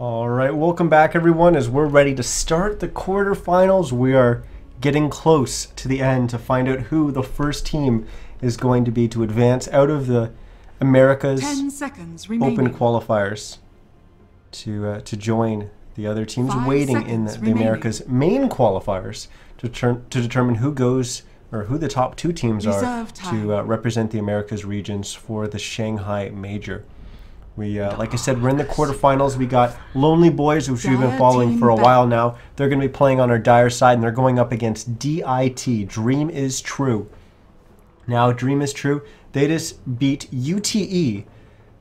All right, welcome back everyone as we're ready to start the quarterfinals. We are getting close to the end to find out who the first team is going to be to advance out of the Americas 10 seconds remaining. Open qualifiers to uh, to join the other teams Five waiting in the, the. Americas main qualifiers to turn to determine who goes or who the top two teams are time. to uh, represent the Americas regions for the Shanghai Major. We, uh, like I said, we're in the quarterfinals. We got Lonely Boys, which we've been following for a while now. They're going to be playing on our dire side, and they're going up against DIT. Dream is true. Now, Dream is true. They just beat UTE,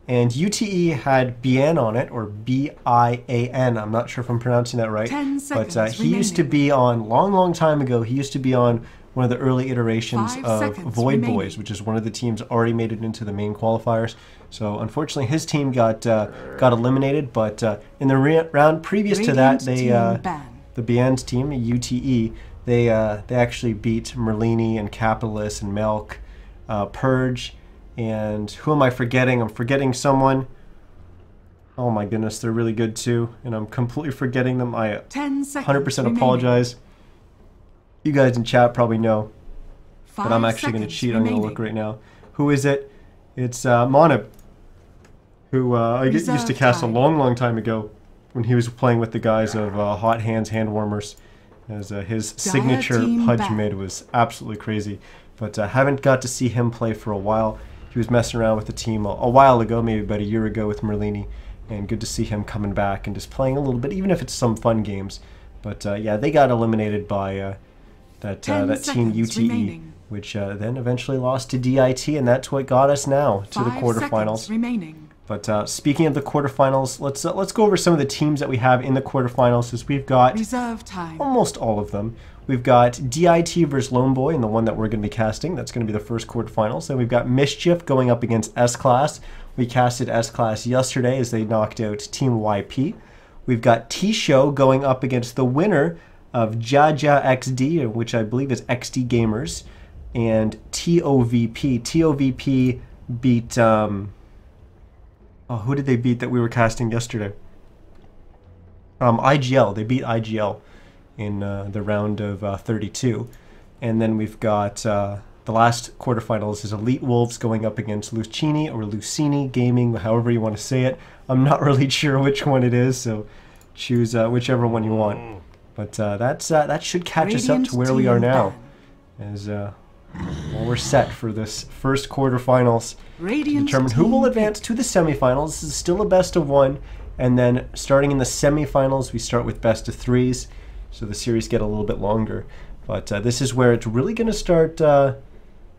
and UTE had Bian on it, or B I A N. I'm not sure if I'm pronouncing that right. 10 but uh, seconds he used to be on, long, long time ago, he used to be on one of the early iterations Five of Void remaining. Boys, which is one of the teams already made it into the main qualifiers. So unfortunately, his team got uh, got eliminated. But uh, in the round previous to that, Radiant they team uh, the Bian's team, UTE, they uh, they actually beat Merlini and Capitalist and Melk, uh, Purge, and who am I forgetting? I'm forgetting someone. Oh my goodness, they're really good too, and I'm completely forgetting them. I 100% apologize. You guys in chat probably know, but I'm actually going to cheat. I'm going to look right now. Who is it? It's uh, Monib, who uh, I get, used to cast a long, long time ago when he was playing with the guys of uh, Hot Hands Hand Warmers. As uh, his signature team pudge back. mid was absolutely crazy, but uh, haven't got to see him play for a while. He was messing around with the team a, a while ago, maybe about a year ago with Merlini, and good to see him coming back and just playing a little bit, even if it's some fun games. But uh, yeah, they got eliminated by uh, that uh, that team UTE, remaining. which uh, then eventually lost to DIT, and that's what got us now to the quarterfinals. remaining. But uh, speaking of the quarterfinals, let's uh, let's go over some of the teams that we have in the quarterfinals. As we've got Reserve time. almost all of them. We've got DIT versus Lone Boy, and the one that we're going to be casting. That's going to be the first quarterfinals. Then we've got Mischief going up against S Class. We casted S Class yesterday as they knocked out Team YP. We've got T Show going up against the winner of Jaja XD, which I believe is XD Gamers, and TOVP. TOVP beat. Um, oh, who did they beat that we were casting yesterday? Um, IGL. They beat IGL in uh, the round of uh, 32. And then we've got uh, the last quarterfinals is Elite Wolves going up against Lucini or Lucini Gaming, however you want to say it. I'm not really sure which one it is, so choose uh, whichever one you want. But uh, that's uh, that should catch us up to where we are now, as uh, well, we're set for this first quarterfinals Determine who will advance to the semifinals. This is still a best of one, and then starting in the semifinals, we start with best of threes, so the series get a little bit longer. But uh, this is where it's really going to start uh,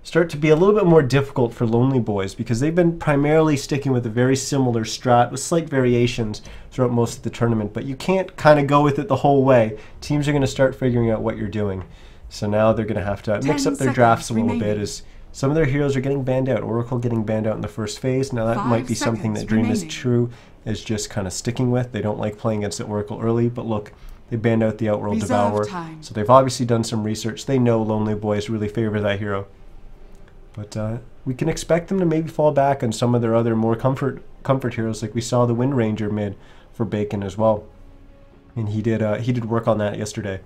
start to be a little bit more difficult for Lonely Boys because they've been primarily sticking with a very similar strat with slight variations throughout most of the tournament. But you can't kind of go with it the whole way. Teams are going to start figuring out what you're doing. So now they're going to have to mix up their drafts a little bit as some of their heroes are getting banned out. Oracle getting banned out in the first phase. Now that Five might be something that Dream is. True is just kind of sticking with. They don't like playing against the Oracle early, but look, they banned out the Outworld Reserve Devourer. time. So they've obviously done some research. They know Lonely Boys really favor that hero. But uh, we can expect them to maybe fall back on some of their other more comfort comfort heroes, like we saw the Wind Ranger mid for Bacon as well, and he did uh, he did work on that yesterday.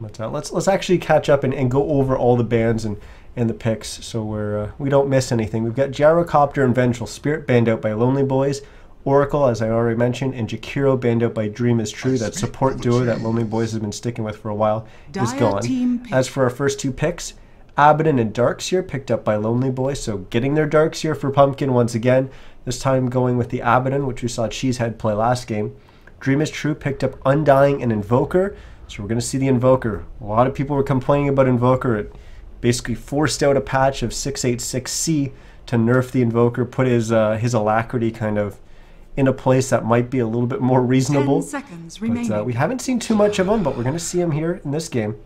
But uh, let's let's actually catch up and, and go over all the bans and, and the picks so we're uh, we don't miss anything. We've got Gyrocopter and Vengeful Spirit banned out by Lonely Boys. Oracle, as I already mentioned, and Jakiro banned out by Dream is True. That support duo that Lonely Boys has been sticking with for a while is gone. As for our first two picks, Abaddon and Darkseer picked up by Lonely Boy, so getting their Darkseer for Pumpkin once again. This time going with the Abaddon, which we saw Cheesehead play last game. Dream is True picked up Undying and Invoker, so we're going to see the Invoker. A lot of people were complaining about Invoker. It basically forced out a patch of 686C to nerf the Invoker, put his uh, his alacrity kind of in a place that might be a little bit more reasonable. 10 seconds But remaining. uh, we haven't seen too much of him, but we're going to see him here in this game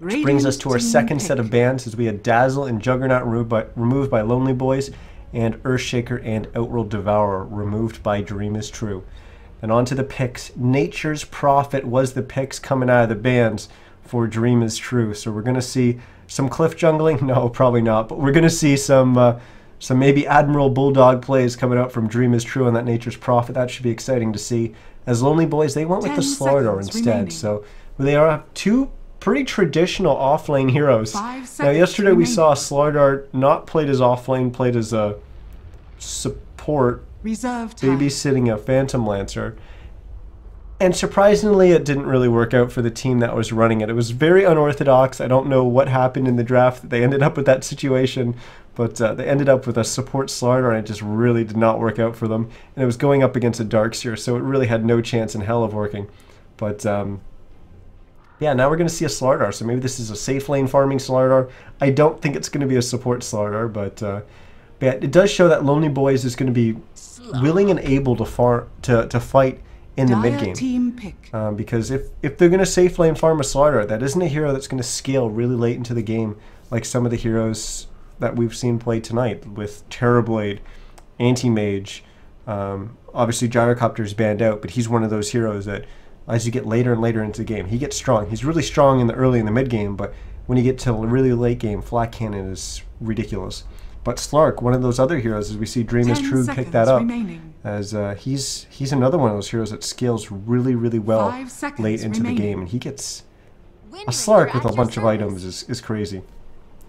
Radiant brings us to our second set of bands as we had Dazzle and Juggernaut removed by, removed by Lonely Boys and Earthshaker and Outworld Devourer removed by Dream is True. And on to the picks. Nature's Prophet was the picks coming out of the bands for Dream is True. So we're going to see some cliff jungling. No, probably not. But we're going to see some uh, some maybe Admiral Bulldog plays coming out from Dream is True and that Nature's Prophet. That should be exciting to see. As Lonely Boys, they went with the Ten Slardar instead. remaining. So they are two pretty traditional offlane heroes. Now, yesterday we remaining. saw Slardar not played as offlane, played as a support Reserve time. babysitting a Phantom Lancer. And surprisingly, it didn't really work out for the team that was running it. It was very unorthodox. I don't know what happened in the draft that they ended up with that situation, but uh, they ended up with a support Slardar, and it just really did not work out for them. And it was going up against a Darkseer, so it really had no chance in hell of working. But um, yeah, now we're going to see a Slardar, so maybe this is a safe lane farming Slardar. I don't think it's going to be a support Slardar, but, uh, but it does show that Lonely Boys is going to be willing and able to far to, to fight in the mid game. team pick. Um, because if, if they're going to safe lane farm a Slardar, that isn't a hero that's going to scale really late into the game like some of the heroes that we've seen play tonight with Terrorblade, Anti-Mage. Um, obviously, is banned out, but he's one of those heroes that as you get later and later into the game, he gets strong. He's really strong in the early and the mid game, but when you get to the really late game, Flat Cannon is ridiculous. But Slark, one of those other heroes, as we see Dream is True pick that up remaining. As uh, he's he's another one of those heroes that scales really really well late into the game, and he gets a Slark with a your bunch of items is, is crazy.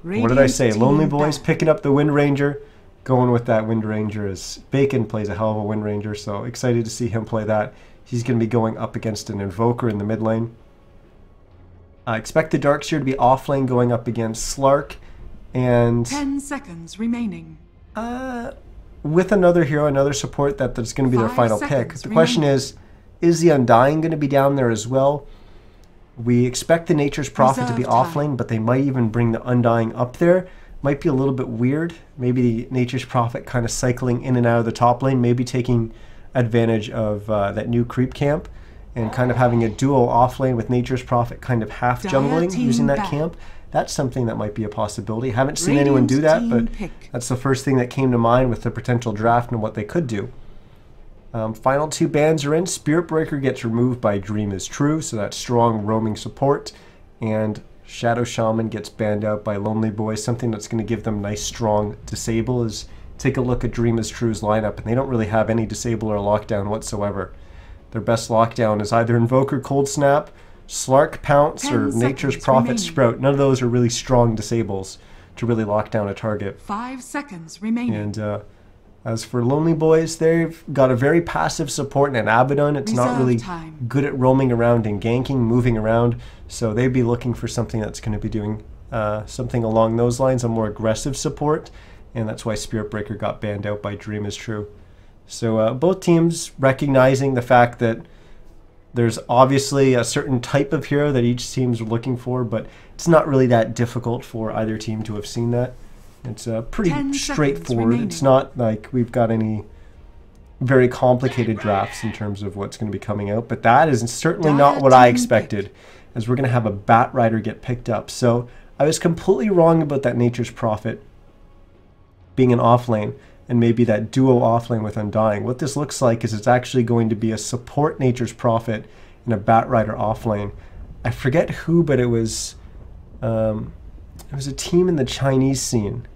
what did I say? Lonely Boys back. picking up the Wind Ranger, going with that Wind Ranger as Bacon plays a hell of a Wind Ranger, so excited to see him play that. He's going to be going up against an Invoker in the mid lane. I expect the Darkseer to be off lane going up against Slark, and Ten seconds remaining. uh, with another hero, another support that that's going to be their Five final pick. seconds The question is, is the Undying going to be down there as well? We expect the Nature's Prophet to be Reserve off lane, but they might even bring the Undying up there. Might be a little bit weird. Maybe the Nature's Prophet kind of cycling in and out of the top lane, maybe taking advantage of uh, that new creep camp and kind of having a duo off lane with Nature's Prophet kind of half Dire jungling using that back. camp. That's something that might be a possibility. Haven't seen anyone do that, but pick. that's the first thing that came to mind with the potential draft and what they could do. Um, final two bans are in. Spirit Breaker gets removed by Dream is True, so that's strong roaming support. And Shadow Shaman gets banned out by Lonely Boy, something that's going to give them nice, strong disable. Is take a look at Dream is True's lineup, and they don't really have any disable or lockdown whatsoever. Their best lockdown is either Invoker Cold Snap, Slark Pounce, or Nature's Prophet remaining. Sprout. None of those are really strong disables to really lock down a target. Five seconds remaining. And uh, as for Lonely Boys, they've got a very passive support in an Abaddon. It's not really time. good at roaming around and ganking, moving around. So they'd be looking for something that's going to be doing uh, something along those lines, a more aggressive support. And that's why Spirit Breaker got banned out by Dream is True. So uh, both teams recognizing the fact that there's obviously a certain type of hero that each team's looking for, but it's not really that difficult for either team to have seen that. It's uh, pretty Ten straightforward. It's not like we've got any very complicated drafts in terms of what's going to be coming out, but that is certainly not what I expected, as we're going to have a Bat Rider get picked up. So I was completely wrong about that Nature's Prophet being an off lane and maybe that duo offlane with Undying. What this looks like is it's actually going to be a support Nature's Prophet and a Bat Rider off lane. I forget who, but it was um, it was a team in the Chinese scene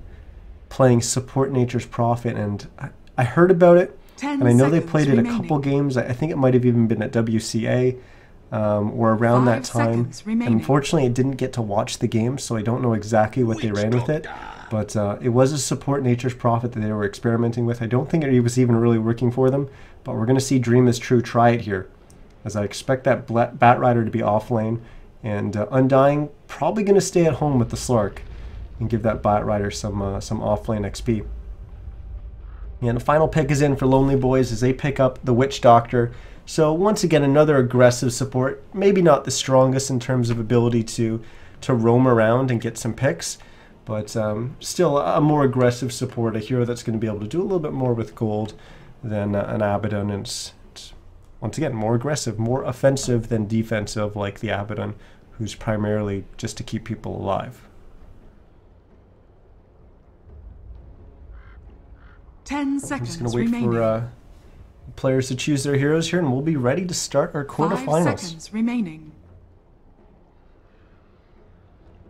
playing support Nature's Prophet, and I, I heard about it, Ten and I know they seconds played it a couple games. I I think it might have even been at WCA um, or around that time. Unfortunately, I didn't get to watch the game, so I don't know exactly what they ran with it. But uh, it was a support Nature's Prophet that they were experimenting with. I don't think it was even really working for them, but we're going to see Dream is True try it here, as I expect that Bat Rider to be off lane, and uh, Undying probably going to stay at home with the Slark and give that Bat Rider some uh, some off lane XP. And the final pick is in for Lonely Boys as they pick up the Witch Doctor. So once again, another aggressive support. Maybe not the strongest in terms of ability to to roam around and get some picks, but um, still a more aggressive support. A hero that's going to be able to do a little bit more with gold than uh, an Abaddon. And it's, it's once again more aggressive, more offensive than defensive, like the Abaddon, who's primarily just to keep people alive. Ten I'm seconds just going to wait remaining. for uh, players to choose their heroes here, and we'll be ready to start our quarterfinals. Five quarterfinals. seconds remaining.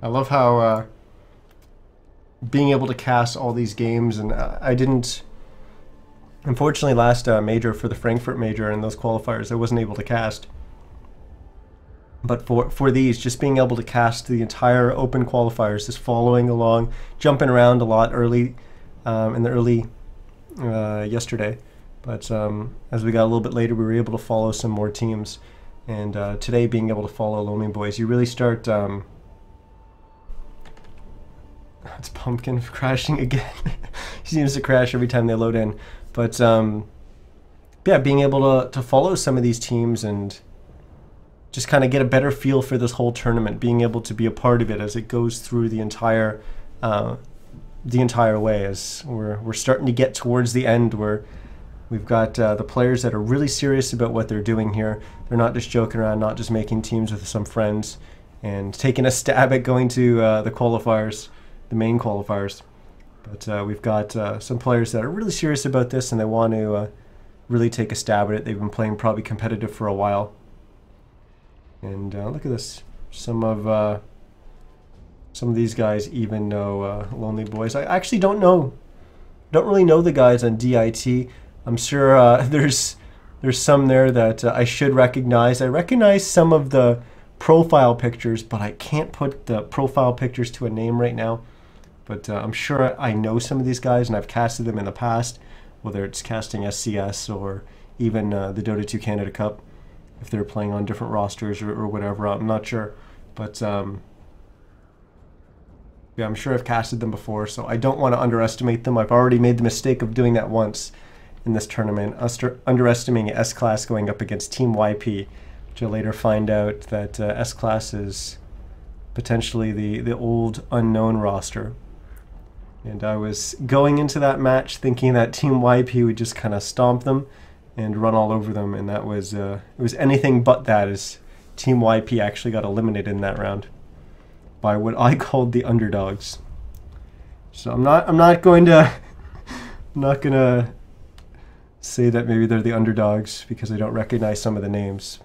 I love how uh, being able to cast all these games, and uh, I didn't. Unfortunately, last uh, major for the Frankfurt major and those qualifiers, I wasn't able to cast. But for for these, just being able to cast the entire open qualifiers, just following along, jumping around a lot early, um, in the early uh, yesterday. But um, as we got a little bit later, we were able to follow some more teams. And uh, today, being able to follow Lonely Boys, you really start. Um, it's Pumpkin crashing again. he seems to crash every time they load in. But um, yeah, being able to, to follow some of these teams and just kind of get a better feel for this whole tournament, being able to be a part of it as it goes through the entire uh, the entire way. As we're we're starting to get towards the end, where we've got uh, the players that are really serious about what they're doing here. They're not just joking around, not just making teams with some friends, and taking a stab at going to uh, the qualifiers, the main qualifiers. But uh, we've got uh, some players that are really serious about this, and they want to uh, really take a stab at it. They've been playing probably competitive for a while and uh, look at this. Some of uh, some of these guys even know uh, Lonely Boys. I actually don't know. Don't really know the guys on DIT. I'm sure there's there's some there that I should recognize. I recognize some of the profile pictures, but I can't put the profile pictures to a name right now. But uh, I'm sure I know some of these guys, and I've casted them in the past, whether it's casting SCS or even the Dota 2 Canada Cup if they're playing on different rosters or, or whatever. I'm not sure, but um, yeah, I'm sure I've casted them before, so I don't want to underestimate them. I've already made the mistake of doing that once in this tournament, underestimating S class going up against Team YP, which I later find out that uh, S class is potentially the the old unknown roster. And I was going into that match thinking that Team YP would just kind of stomp them and run all over them, and that was uh, it was anything but that. As Team YP actually got eliminated in that round by what I called the underdogs. So I'm not I'm not going to I'm not gonna say that maybe they're the underdogs because I don't recognize some of the names.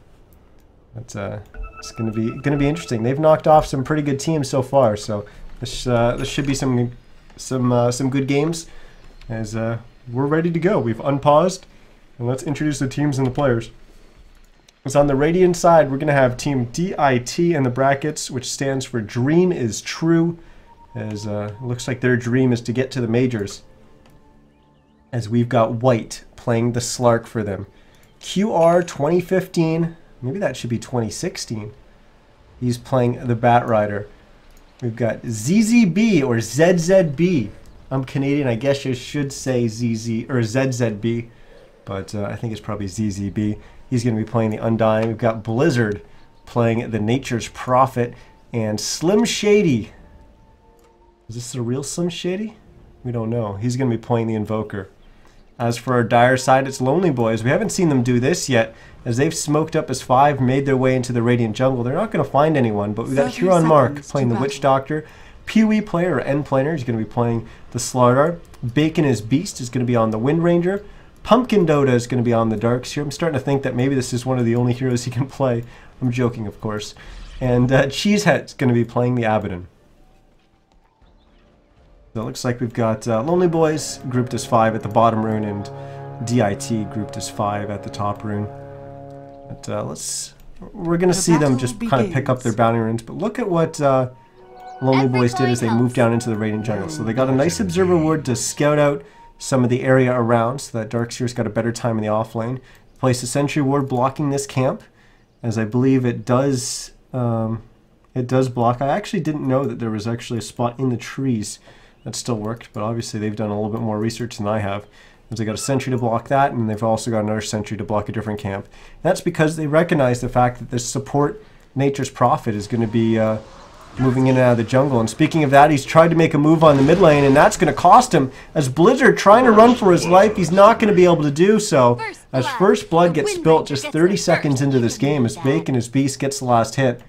But uh, it's gonna be gonna be interesting. They've knocked off some pretty good teams so far, so this uh, this should be some some uh, some good games. As uh, we're ready to go, we've unpaused. And let's introduce the teams and the players. So on the Radiant side, we're going to have Team DIT in the brackets, which stands for Dream is True. As uh, looks like their dream is to get to the majors. As we've got White playing the Slark for them. QR 2015, maybe that should be 2016. He's playing the Bat Rider. We've got ZZB or ZZB. I'm Canadian, I guess you should say ZZ or ZZB but uh, I think it's probably ZZB. He's going to be playing the Undying. We've got Blizzard playing the Nature's Prophet, and Slim Shady. Is this the real Slim Shady? We don't know. He's going to be playing the Invoker. As for our dire side, it's Lonely Boys. We haven't seen them do this yet, as they've smoked up as five, made their way into the Radiant Jungle. They're not going to find anyone, but we've got Huron Mark playing the Witch Doctor. Pee-wee player or End planer is going to be playing the Slardar. Bacon is Beast is going to be on the Wind Ranger. Pumpkin Dota is going to be on the Darkseer. I'm starting to think that maybe this is one of the only heroes he can play. I'm joking, of course. And uh, Cheesehead's going to be playing the Abaddon. So it looks like we've got uh, Lonely Boys grouped as 5 at the bottom rune and DIT grouped as 5 at the top rune. But uh, let's... We're going to see them just begins. kind of pick up their bounty runes. But look at what uh, Lonely Boys did as they moved down into the Radiant Jungle. So they got a nice Observer Ward to scout out some of the area around so that Darkseer's got a better time in the off lane. Place a Sentry Ward blocking this camp, as I believe it does um, it does block. I actually didn't know that there was actually a spot in the trees that still worked, but obviously they've done a little bit more research than I have. As they got a sentry to block that, and they've also got another sentry to block a different camp. And that's because they recognize the fact that this support Nature's Prophet is going to be uh, moving in and out of the jungle. And speaking of that, he's tried to make a move on the mid lane, and that's going to cost him. As Blizzard trying to run for his life, he's not going to be able to do so. As First Blood gets spilt just 30 seconds into this game, as Bacon, his beast, gets the last hit.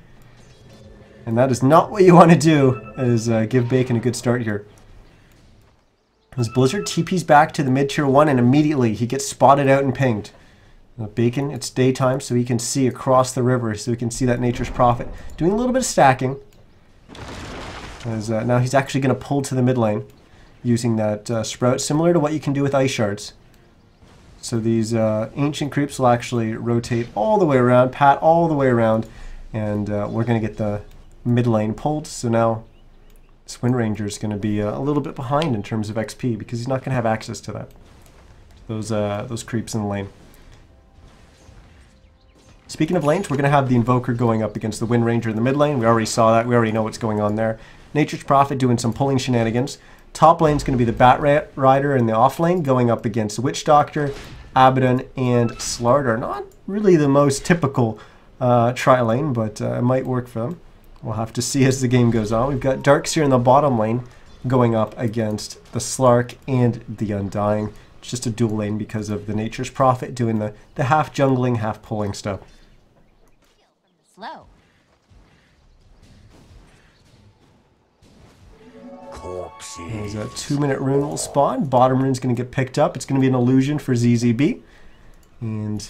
And that is not what you want to do, is uh, give Bacon a good start here. Blizzard TP's back to the mid-tier 1, and immediately he gets spotted out and pinged. Bacon, it's daytime, so he can see across the river, so he can see that Nature's Prophet. Doing a little bit of stacking. As, uh, now he's actually going to pull to the mid lane using that uh, sprout, similar to what you can do with ice shards. So these uh, ancient creeps will actually rotate all the way around, pat all the way around, and uh, we're going to get the mid lane pulled. So now this Wind Ranger is going to be uh, a little bit behind in terms of XP because he's not going to have access to that. Those, uh, those creeps in the lane. Speaking of lanes, we're going to have the Invoker going up against the Wind Ranger in the mid lane. We already saw that. We already know what's going on there. Nature's Prophet doing some pulling shenanigans. Top lane is going to be the Bat Rider in the off lane going up against the Witch Doctor, Abaddon, and Slardar. Not really the most typical uh, tri lane, but uh, it might work for them. We'll have to see as the game goes on. We've got Darkseer in the bottom lane going up against the Slark and the Undying. It's just a dual lane because of the Nature's Prophet doing the, the half jungling, half pulling stuff. Slow. There's a two minute rune will spawn. Bottom rune's going to get picked up. It's going to be an illusion for ZZB. And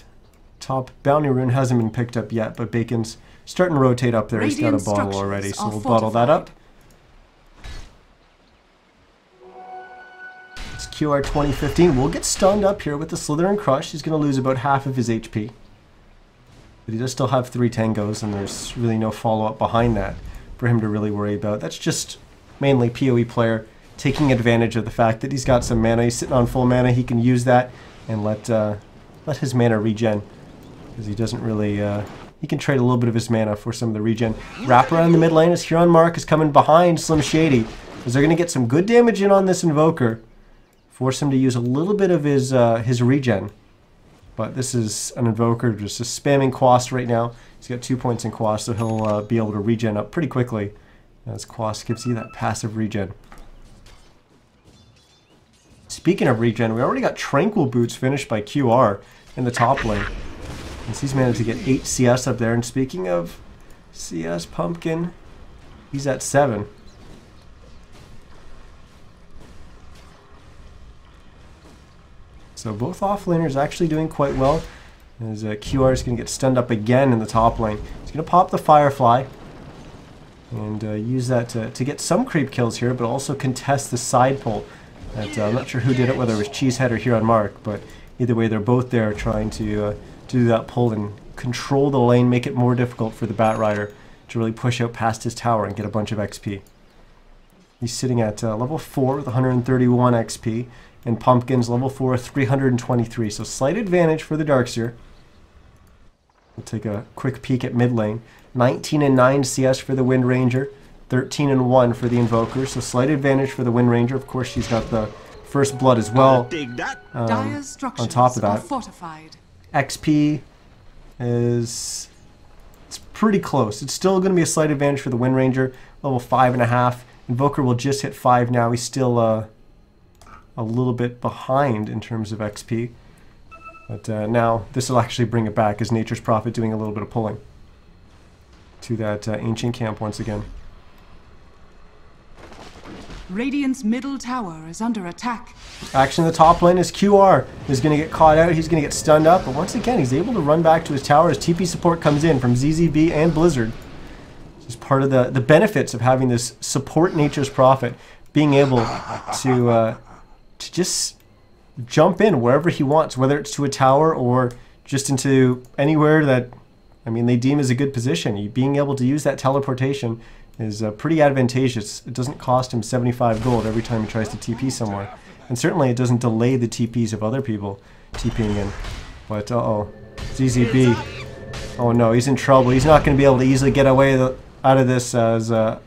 top bounty rune hasn't been picked up yet, but Bacon's starting to rotate up there. He's got a bottle already, so we'll bottle that up. It's QR 2015. We'll get stunned up here with the Slithereen Crush. He's going to lose about half of his HP. But he does still have three tangos, and there's really no follow-up behind that for him to really worry about. That's just mainly PoE player taking advantage of the fact that he's got some mana. He's sitting on full mana. He can use that and let uh, let his mana regen because he doesn't really. Uh, he can trade a little bit of his mana for some of the regen. Wrap around the mid lane as Huron Mark is coming behind Slim Shady. Because they're going to get some good damage in on this Invoker. Force him to use a little bit of his uh, his regen. But this is an Invoker just spamming Quas right now. He's got two points in Quas, so he'll uh, be able to regen up pretty quickly. As Quas gives you that passive regen. Speaking of regen, we already got Tranquil Boots finished by QR in the top lane. And he's managed to get 8 CS up there. And speaking of CS Pumpkin, he's at 7. So both offlaners actually doing quite well. As uh, QR is going to get stunned up again in the top lane. He's going to pop the Firefly and uh, use that to, to get some creep kills here, but also contest the side pull. That, uh, I'm not sure who did it, whether it was Cheesehead or Huron Mark, but either way, they're both there trying to, uh, to do that pull and control the lane, make it more difficult for the Bat Rider to really push out past his tower and get a bunch of XP. He's sitting at uh, level 4 with 131 XP, and Pumpkin's level 4 323, so slight advantage for the Darkseer. We'll take a quick peek at mid lane. 19 and 9 CS for the Wind Ranger, 13 and 1 for the Invoker. So slight advantage for the Wind Ranger. Of course, she's got the first blood as well. Um, on top of that, fortified. XP is it's pretty close. It's still going to be a slight advantage for the Wind Ranger, level five and a half. Invoker will just hit five now. He's still uh, a little bit behind in terms of XP. But uh, now this will actually bring it back as Nature's Prophet doing a little bit of pulling to that uh, ancient camp once again. Radiant's middle tower is under attack. Action in the top lane is QR. He's going to get caught out. He's going to get stunned up. But once again, he's able to run back to his tower as TP support comes in from ZZB and Blizzard. This is part of the, the benefits of having this support Nature's Prophet. Being able to, uh, to just jump in wherever he wants, whether it's to a tower or just into anywhere that I mean, they deem as a good position. Being able to use that teleportation is uh, pretty advantageous. It doesn't cost him 75 gold every time he tries to TP somewhere. And certainly it doesn't delay the TPs of other people TPing in. But, uh-oh. ZZB. Oh no, he's in trouble. He's not going to be able to easily get away out of this as uh,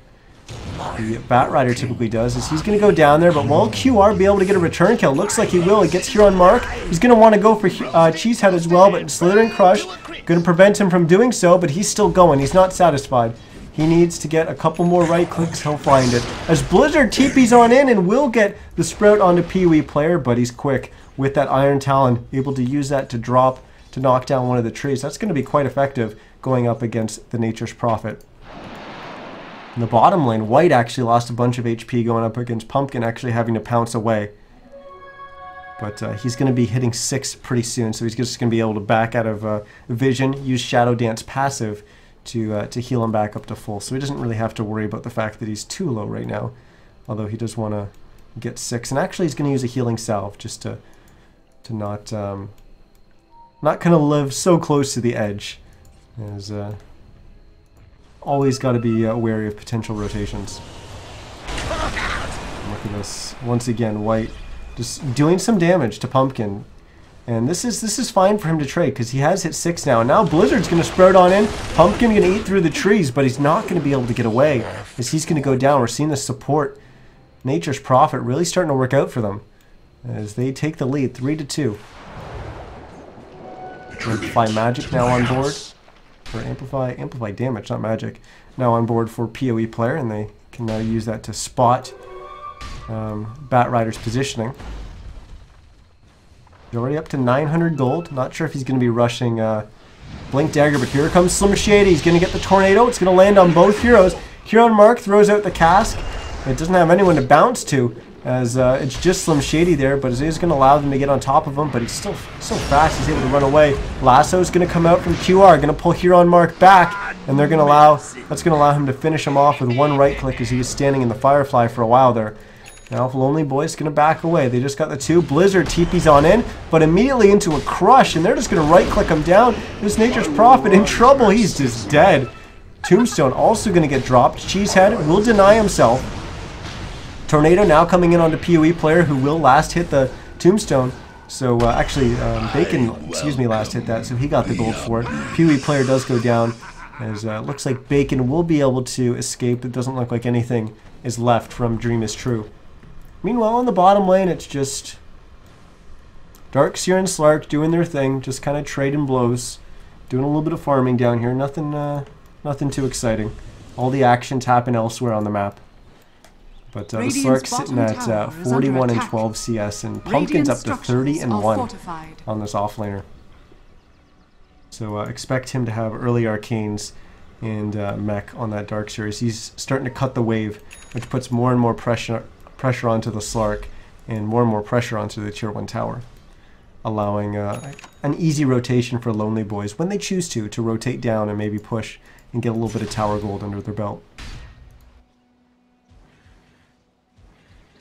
the Bat Rider typically does. Is he's going to go down there, but will QR be able to get a return kill? Looks like he will. He gets Huron Mark. He's going to want to go for uh, Cheesehead as well, but Slithereen Crush Going to prevent him from doing so, but he's still going. He's not satisfied. He needs to get a couple more right clicks. He'll find it. As Blizzard TP's on in and will get the Sprout onto Pee-wee player, but he's quick with that Iron Talon, able to use that to drop, to knock down one of the trees. That's going to be quite effective going up against the Nature's Prophet. In the bottom lane, White actually lost a bunch of HP going up against Pumpkin, actually having to pounce away. But uh, he's going to be hitting 6 pretty soon, so he's just going to be able to back out of uh, vision, use Shadow Dance passive to uh, to heal him back up to full. So he doesn't really have to worry about the fact that he's too low right now. Although he does want to get six, and actually he's going to use a healing salve just to to not um, not kind of live so close to the edge. As uh, always got to be uh, wary of potential rotations. Look at this once again, White just doing some damage to Pumpkin. And this is this is fine for him to trade because he has hit six now. And now Blizzard's going to sprout on in. Pumpkin going to eat through the trees, but he's not going to be able to get away as he's going to go down. We're seeing the support, Nature's Prophet, really starting to work out for them as they take the lead, three to two. Amplify Magic now on board, or Amplify Amplify Damage, not Magic, now on board for PoE player, and they can now use that to spot um, Batrider's positioning. He's already up to 900 gold. Not sure if he's going to be rushing uh, Blink Dagger, but here comes Slim Shady. He's going to get the Tornado. It's going to land on both heroes. Huron Mark throws out the cask. It doesn't have anyone to bounce to, as uh, it's just Slim Shady there, but it is going to allow them to get on top of him, but he's still so fast, he's able to run away. Lasso's going to come out from QR, going to pull Huron Mark back, and they're going to allow, that's going to allow him to finish him off with one right click as he was standing in the Firefly for a while there. Now if Lonely Boy's going to back away. They just got the two. Blizzard TP's on in, but immediately into a crush, and they're just going to right-click him down. This Nature's Prophet in trouble. He's just dead. Tombstone also going to get dropped. Cheesehead will deny himself. Tornado now coming in on the PoE player who will last hit the Tombstone. So uh, actually, um, Bacon, excuse me, last hit that, so he got the gold for it. PoE player does go down, as uh, looks like Bacon will be able to escape. It doesn't look like anything is left from Dream is True. Meanwhile, on the bottom lane, it's just Darkseer and Slark doing their thing, just kind of trading blows, doing a little bit of farming down here. Nothing, uh, nothing too exciting. All the actions happen elsewhere on the map. But uh, the Slark's sitting at uh, 41 and 12 CS, and Pumpkin's up to 30 and 1 fortified. on this offlaner. So uh, expect him to have early arcanes and uh, mech on that Dark Series. He's starting to cut the wave, which puts more and more pressure pressure onto the Slark and more and more pressure onto the Tier 1 tower, allowing uh, an easy rotation for Lonely Boys when they choose to, to rotate down and maybe push and get a little bit of tower gold under their belt.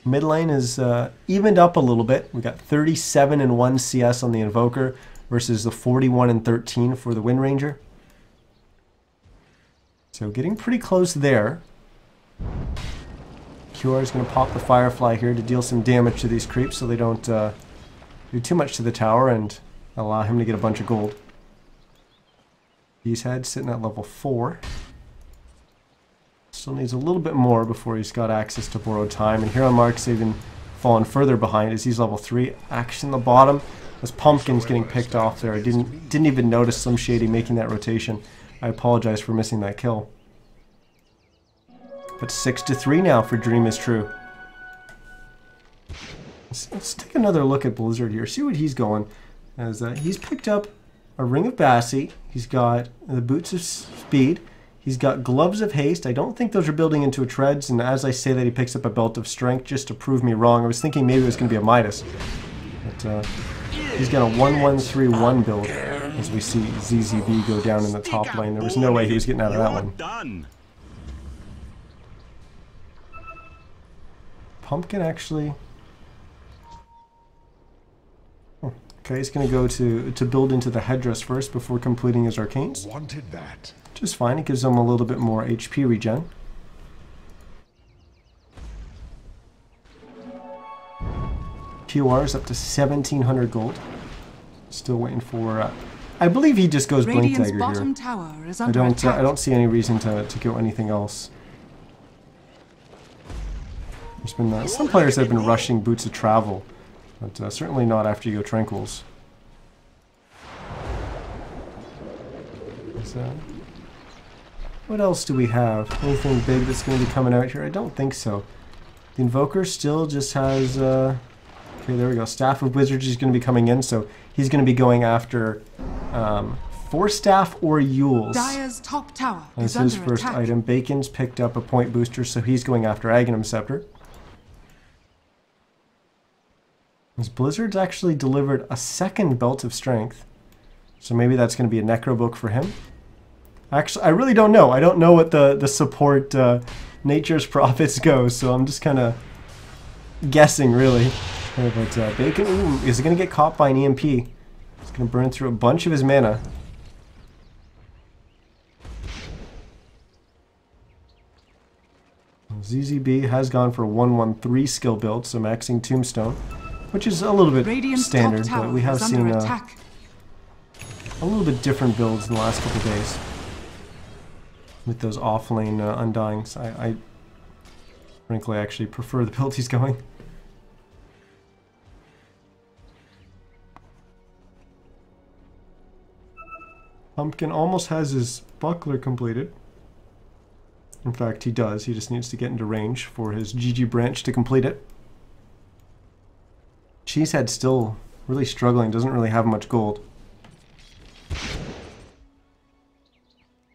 Mid lane is uh, evened up a little bit. We got 37 and 1 CS on the Invoker versus the 41 and 13 for the Wind Ranger. So getting pretty close there. QR is going to pop the Firefly here to deal some damage to these creeps so they don't uh, do too much to the tower and allow him to get a bunch of gold. He's head sitting at level 4. Still needs a little bit more before he's got access to borrowed time. And Huron Mark's even fallen further behind as he's level 3. Action the bottom. This pumpkin's getting picked off there. I didn't didn't even notice Slim Shady making that rotation. I apologize for missing that kill. But 6 to 3 now for Dream is True. Let's, let's, take another look at Blizzard here. See what he's going. As uh, He's picked up a Ring of Bassi. He's got the Boots of Speed. He's got Gloves of Haste. I don't think those are building into a Treads. And as I say that, he picks up a Belt of Strength just to prove me wrong. I was thinking maybe it was going to be a Midas. But uh, he's got a 1-1-3-1 build as we see ZZB go down in the top lane. There was no way he was getting out of that one. Pumpkin actually... Oh, okay, he's going to go to to build into the headdress first before completing his arcanes. Wanted that. Just fine. It gives him a little bit more HP regen. QR is up to 1700 gold. Still waiting for. Uh, I believe he just goes Radiant's Blink Dagger here. I don't. Uh, I don't see any reason to to go anything else. There's been uh, some players that have been rushing Boots of Travel, but uh, certainly not after you go Tranquils. So, what else do we have? Anything big that's going to be coming out here? I don't think so. The Invoker still just has... Uh, okay, there we go. Staff of Wizards is going to be coming in, so he's going to be going after um, Force Staff or Euls. Dire's top tower That's his first attack. item. Bacon's picked up a point booster, so he's going after Aghanim Scepter. Blizzard's actually delivered a second Belt of Strength. So maybe that's going to be a Necro book for him. Actually, I really don't know. I don't know what the, the support uh, Nature's Prophets go, so I'm just kind of guessing, really. But uh, Bacon, ooh, is he going to get caught by an EMP? He's going to burn through a bunch of his mana. ZZB has gone for 113 skill build, so maxing Tombstone, which is a little bit Radiant's standard, but we have seen uh, a little bit different builds in the last couple days with those off-lane uh, undyings. I, I frankly actually prefer the build he's going. Pumpkin almost has his buckler completed. In fact, he does. He just needs to get into range for his GG branch to complete it. Cheesehead still really struggling, doesn't really have much gold.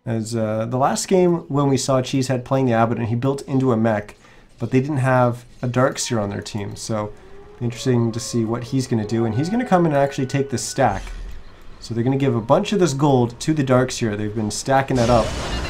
As uh, the last game when we saw Cheesehead playing the Abaddon, he built into a mech, but they didn't have a Darkseer on their team. So, interesting to see what he's going to do. And he's going to come and actually take the stack. So they're going to give a bunch of this gold to the Darkseer. They've been stacking that up.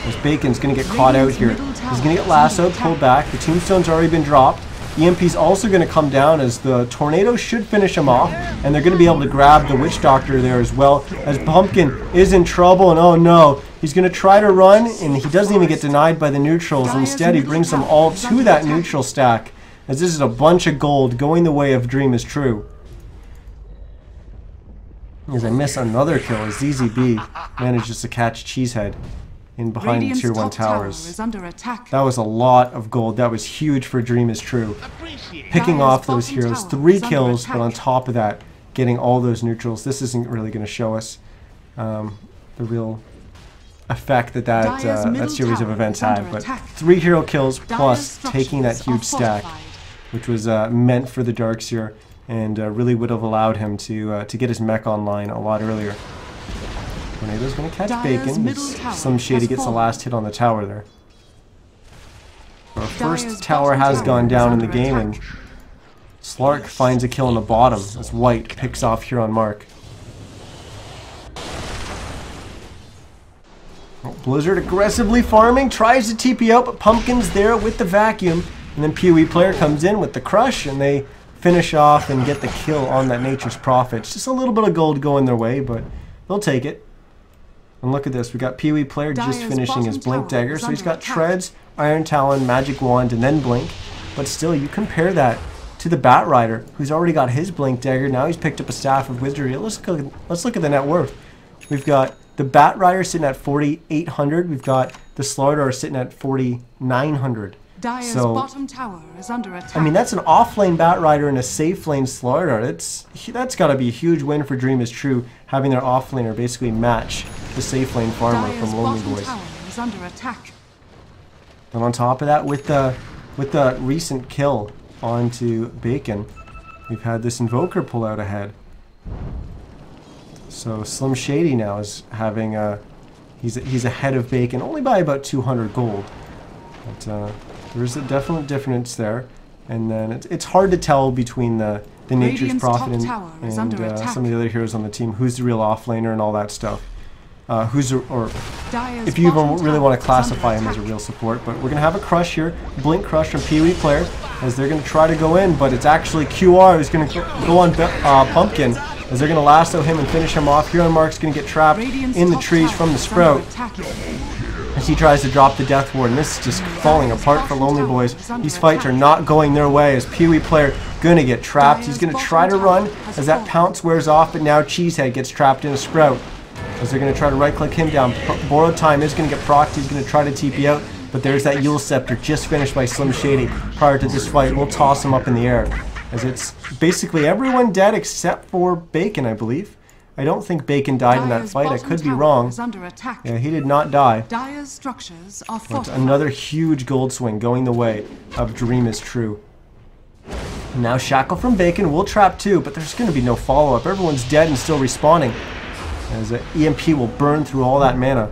As Bacon's going to get caught out here. He's going to get lassoed, pulled back. The Tombstone's already been dropped. EMP's also going to come down as the Tornado should finish him off. And they're going to be able to grab the Witch Doctor there as well. As Pumpkin is in trouble and oh no, he's going to try to run and he doesn't even get denied by the neutrals. Instead, he brings them all to that neutral stack. As this is a bunch of gold going the way of Dream is True. As I miss another kill as ZZB manages to catch Cheesehead in behind Radiant's tier 1 top tower towers. is under attack. That was a lot of gold. That was huge for Dream is True. Picking Dire's off those heroes, three kills, but on top of that, getting all those neutrals. This isn't really going to show us um, the real effect that that, uh, that series of events is under had. But attack. three hero kills plus taking that huge stack which was uh, meant for the Darkseer and uh, really would have allowed him to uh, to get his mech online a lot earlier. Tornado's going to catch Dire's Bacon. Slim Shady gets the last hit on the tower there. Our first Dire's tower has tower gone down in the game, attack. and Slark finds a kill in the bottom as White picks off Huron Mark. Oh, Blizzard aggressively farming, tries to TP out, but Pumpkin's there with the vacuum. And then PoE player comes in with the crush, and they finish off and get the kill on that Nature's Prophet. Just a little bit of gold going their way, but they'll take it. And look at this, we got PoE player just finishing his Blink Dagger, so he's got attack. Treads, Iron Talon, Magic Wand, and then Blink. But still, you compare that to the Bat Rider, who's already got his Blink Dagger. Now he's picked up a Staff of Wizardry. Let's look, let's look at the net worth. We've got the Bat Rider sitting at 4,800. We've got the Slardar sitting at 4,900. Dire's So- bottom tower is under attack. I mean, that's an off-lane Bat Rider and a safe lane Slardar. It's, that's got to be a huge win for Dream is True, having their off-laner basically match the safe lane farmer Dire's from Lonely Boys. is under attack. And on top of that, with the with the recent kill onto Bacon, we've had this Invoker pull out ahead. So Slim Shady now is having a he's he's ahead of Bacon only by about 200 gold. But uh, there's a definite difference there, and then it's, it's hard to tell between the the Nature's Prophet and, and uh, some of the other heroes on the team who's the real offlaner and all that stuff. Uh, who's the, or Dire's if you even really want to classify him as a real support. But we're going to have a crush here, Blink Crush from Pee Wee Player, as they're going to try to go in, but it's actually QR who's going to go on uh, Pumpkin, as they're going to lasso him and finish him off. Huron Mark's going to get trapped Radiant's in the trees from the Sprout. As he tries to drop the Death Ward, and this is just falling apart for Lonely Boys. These fights are not going their way as Pee Wee Player to get trapped. He's to try to run as that pounce wears off, but now Cheesehead gets trapped in a Sprout. As they're to try to right-click him down. Borrowed Time is to get procced. He's to try to TP out, but there's that Eul Scepter just finished by Slim Shady prior to this fight. We'll toss him up in the air as it's basically everyone dead except for Bacon, I believe. I don't think Bacon died in that fight. I could be wrong. under attack. Yeah, he did not die. Dire's structures are But another huge gold swing going the way of Dream is True. Now Shackle from Bacon will trap too, but there's going to be no follow-up. Everyone's dead and still respawning. As the EMP will burn through all that mana.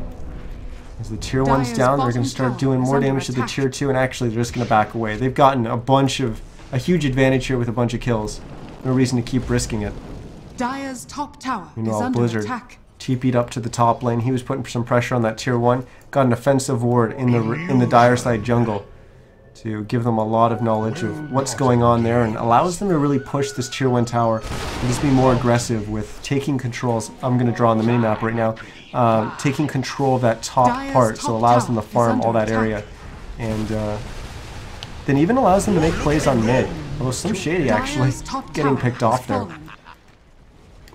As the tier 1's Dire's down, they're going to start doing more damage to the tier 2, and actually they're just going to back away. They've gotten a bunch of, a huge advantage here with a bunch of kills. No reason to keep risking it. Dire's top tower is Meanwhile, under Blizzard attack. TP'd up to the top lane. He was putting some pressure on that tier 1. Got an offensive ward in the in the dire side jungle to give them a lot of knowledge of what's going on there and allows them to really push this tier 1 tower and just be more aggressive with taking controls. I'm going to draw on the minimap right now. Uh, taking control of that top part so allows them to farm all that area. And uh, then even allows them to make plays on mid. Although Slim Shady actually getting picked off there.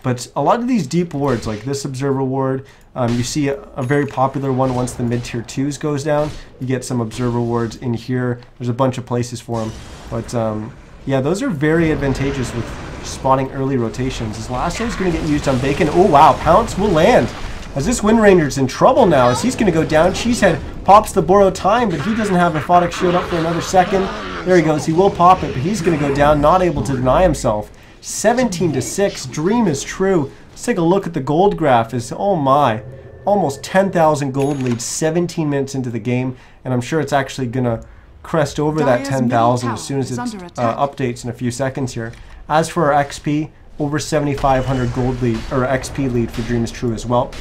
But a lot of these deep wards, like this Observer ward, um, you see a, a, very popular one once the mid-tier 2s goes down. You get some Observer wards in here. There's a bunch of places for them. But um, yeah, those are very advantageous with spotting early rotations. His lasso is going to get used on Bacon. Oh wow, Pounce will land. As this Wind Ranger's in trouble now, as he's going to go down. Cheesehead pops the borrow time, but he doesn't have Aphotic Shield up for another second. There he goes. He will pop it, but he's going to go down, not able to deny himself. 17 to 6. Dream is true. Let's take a look at the gold graph. Is oh my, almost 10,000 gold lead 17 minutes into the game, and I'm sure it's actually gonna crest over that 10,000 as soon as it uh, updates in a few seconds here. As for our XP, over 7,500 gold lead or XP lead for Dream is true as well.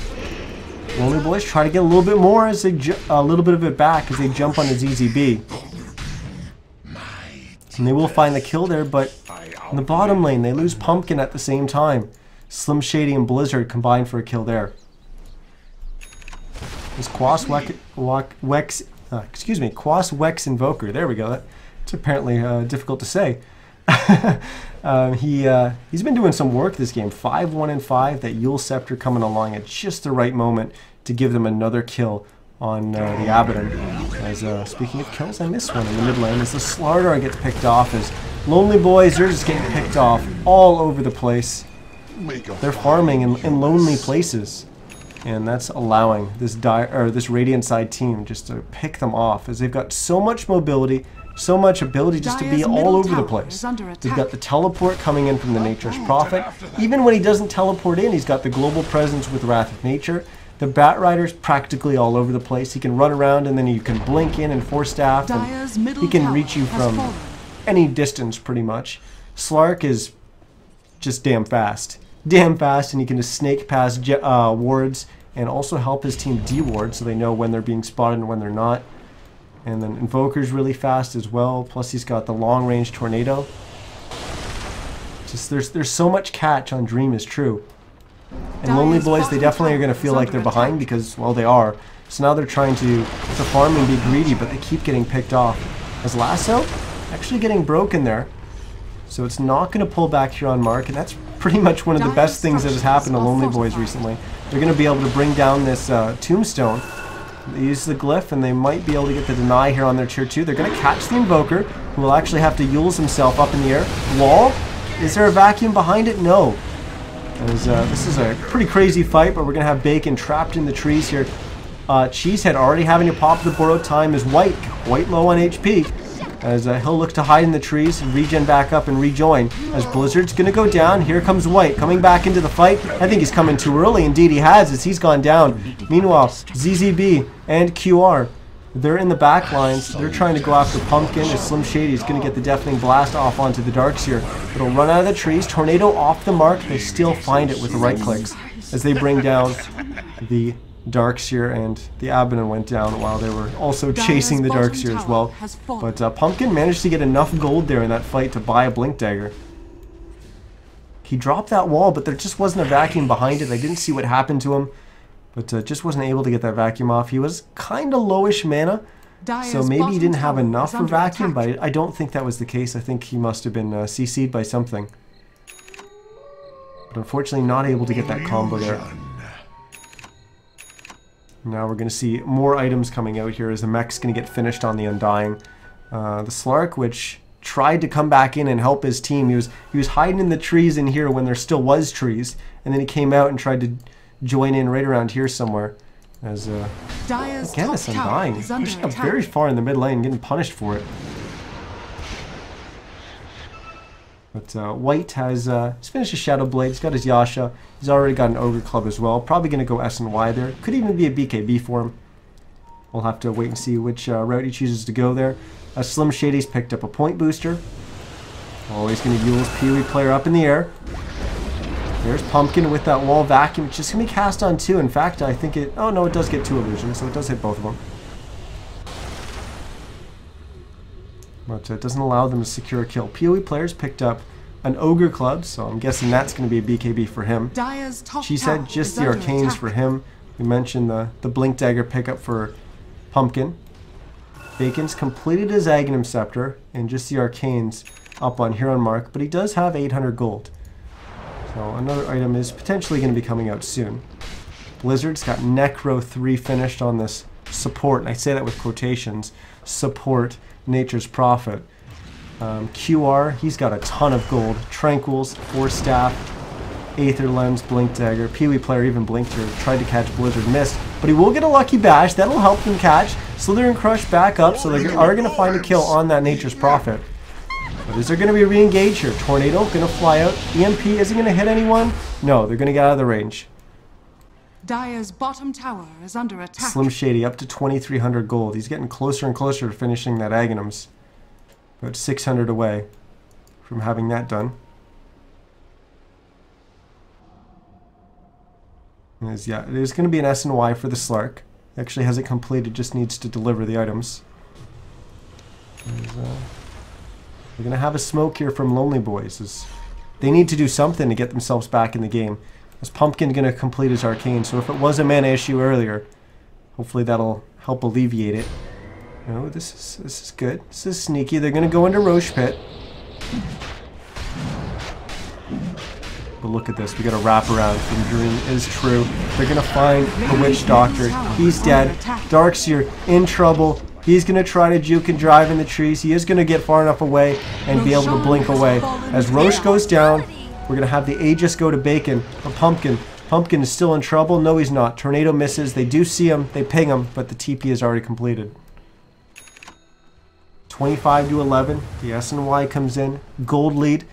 Lonely Boys try to get a little bit more as they a little bit of it back as they jump on the ZZB. And they will find the kill there, but in the bottom lane, they lose Pumpkin at the same time. Slim Shady and Blizzard combine for a kill there. This Quas Wex, uh, excuse me, Quas Wex Invoker. There we go. That's apparently uh, difficult to say. um, he uh, he's been doing some work this game. Five one and five. That Eul Scepter coming along at just the right moment to give them another kill on uh, the Abaddon. As uh, speaking of kills, I missed one in the mid lane as the Slardar gets picked off as Lonely Boys, they're just getting picked off all over the place. They're farming in, in lonely places. And that's allowing this di or this Radiant side team just to pick them off as they've got so much mobility, so much ability just to be all over the place. They've got the teleport coming in from the Nature's Prophet. Even when he doesn't teleport in, he's got the global presence with Wrath of Nature. The Bat Rider's practically all over the place. He can run around and then you can blink in and force staff. And he can reach you from any distance pretty much. Slark is just damn fast. Damn fast, and he can just snake past uh, wards and also help his team deward so they know when they're being spotted and when they're not. And then Invoker's really fast as well, plus he's got the long-range Tornado. Just there's there's so much catch on Dream is true. And Lonely Boys, they definitely are going to feel like they're behind because, well, they are. So now they're trying to, to farm and be greedy, but they keep getting picked off. As Lasso, actually getting broken there. So it's not going to pull back here on Mark, and that's pretty much one of the best things that has happened to Lonely Boys recently. They're going to be able to bring down this uh, tombstone. They use the glyph, and they might be able to get the deny here on their tier 2. They're going to catch the Invoker, who will actually have to Eul's himself up in the air. Wall? Is there a vacuum behind it? No. Uh, this is a pretty crazy fight, but we're going to have Bacon trapped in the trees here. Uh, Cheesehead already having to pop the borrowed time is White. White low on HP as uh, he'll look to hide in the trees regen back up and rejoin. As Blizzard's going to go down, here comes White coming back into the fight. I think he's coming too early. Indeed he has as he's gone down. Meanwhile, ZZB and QR, they're in the back lines. They're trying to go after Pumpkin as Slim Shady is going to get the Deafening Blast off onto the Darkseer. It'll run out of the trees. Tornado off the mark. They still find it with the right clicks as they bring down the Darkseer and the Abaddon went down while they were also chasing the Darkseer as well. But uh, Pumpkin managed to get enough gold there in that fight to buy a Blink Dagger. He dropped that wall, but there just wasn't a vacuum behind it. I didn't see what happened to him, but uh, just wasn't able to get that vacuum off. He was kind of lowish mana, so maybe he didn't have enough for vacuum, but I don't think that was the case. I think he must have been uh, CC'd by something. But unfortunately not able to get that combo there. Now we're going to see more items coming out here as the mech's going to get finished on the Undying. Uh, the Slark, which tried to come back in and help his team. He was he was hiding in the trees in here when there still was trees, and then he came out and tried to join in right around here somewhere. As uh, again, this Undying pushing up very far in the mid lane, getting punished for it. But uh, White has uh, he's finished his Shadow Blade, he's got his Yasha, he's already got an Ogre Club as well. Probably going to go S and Y there. Could even be a BKB for him. We'll have to wait and see which uh, route he chooses to go there. Uh, Slim Shady's picked up a point booster. Always going to use Pee-wee player up in the air. There's Pumpkin with that wall vacuum. It's just going to be cast on two. In fact, I think it... Oh, no, it does get two illusions, so it does hit both of them. But it doesn't allow them to secure a kill. PoE players picked up an Ogre Club, so I'm guessing that's going to be a BKB for him. She said just the arcanes attack. for him. We mentioned the, the Blink Dagger pickup for Pumpkin. Bacon's completed his Aghanim Scepter and just the arcanes up on Huron Mark, but he does have 800 gold. So another item is potentially going to be coming out soon. Blizzard's got Necro 3 finished on this support, and I say that with quotations, support Nature's Prophet. Um, QR, he's got a ton of gold. Tranquils, Force Staff, Aether Lens, Blink Dagger. Pee-wee player even blinked here, tried to catch Blizzard, missed. But he will get a Lucky Bash, that'll help them catch. Slithereen Crush back up, so they are going to find a kill on that Nature's Prophet. But is there going to be a re-engage here? Tornado going to fly out. EMP isn't going to hit anyone? No, they're going to get out of the range. Dire's bottom tower is under attack. Slim Shady up to 2,300 gold. He's getting closer and closer to finishing that Aghanims. About 600 away from having that done. Is, yeah, there's going to be an S and Y for the Slark. Actually has it completed, just needs to deliver the items. Uh, we're going to have a smoke here from Lonely Boys. As they need to do something to get themselves back in the game. Is Pumpkin going to complete his arcane? So if it was a mana issue earlier, hopefully that'll help alleviate it. No, this is this is good. This is sneaky. They're going to go into Rosh Pit. But look at this. We got a wraparound from Dream is true. They're going to find the Witch Doctor. He's dead. Darkseer in trouble. He's going to try to juke and drive in the trees. He is going to get far enough away and be able to blink away. As Rosh goes down, we're going to have the Aegis go to Bacon. A Pumpkin. Pumpkin is still in trouble. No, he's not. Tornado misses. They do see him. They ping him, but the TP is already completed. 25 to 11. The SNY comes in. Gold lead.